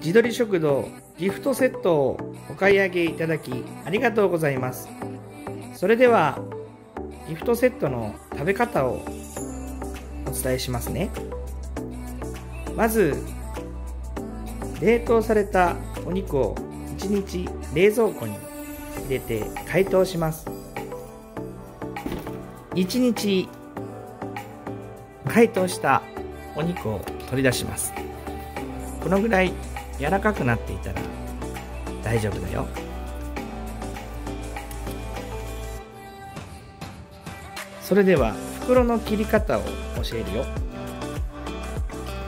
自撮り食堂ギフトセットをお買い上げいただきありがとうございます。それではギフトセットの食べ方をお伝えしますね。まず冷凍されたお肉を1日冷蔵庫に入れて解凍します。1日解凍したお肉を取り出します。このぐらい柔らかくなっていたら大丈夫だよ。それでは袋の切り方を教えるよ。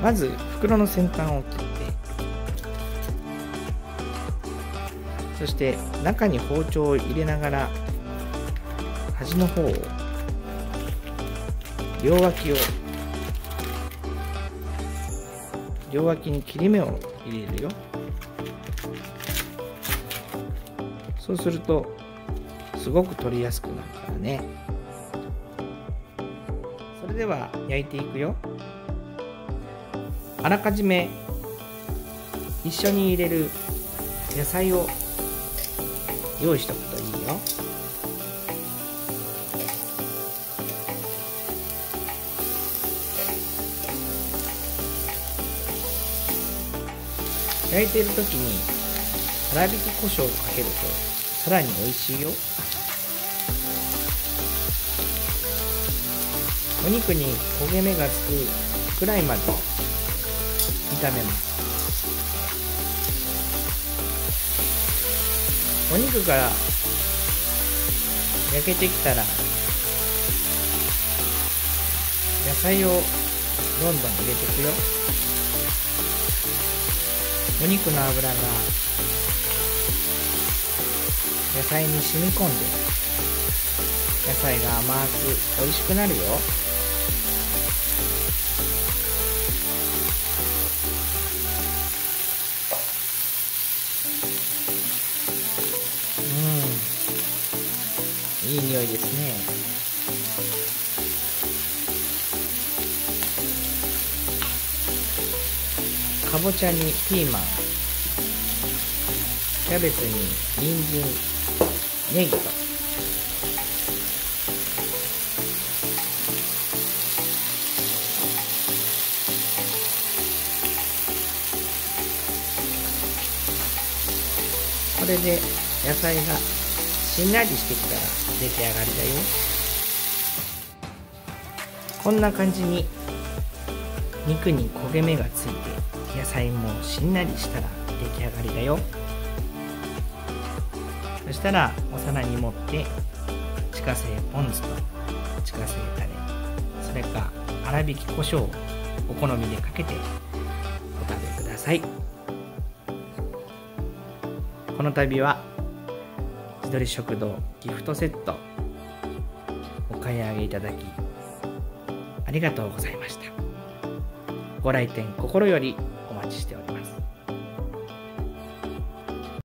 まず袋の先端を切ってそして中に包丁を入れながら端の方を両脇を両脇に切り目を入れるよ。そうするとすごく取りやすくなるからね。それでは焼いていくよ。あらかじめ一緒に入れる野菜を用意しておくといいよ。焼いている時に粗挽き胡椒をかけるとさらに美味しいよ。お肉に焦げ目がつくくらいまで炒めます。お肉から焼けてきたら野菜をどんどん入れていくよ。お肉の脂が野菜に染み込んで野菜が甘く美味しくなるよ。うん。いい匂いですね。かぼちゃにピーマン。キャベツに人参。ネギと。これで野菜がしんなりしてきたら出来上がりだよ。こんな感じに肉に焦げ目がついて野菜もしんなりしたら出来上がりだよ。そしたらお皿に盛って自家製ポン酢と自家製タレそれか粗挽き胡椒をお好みでかけてお食べください。この度は自撮り食堂ギフトセットお買い上げいただきありがとうございました。ご来店心より待ちしております。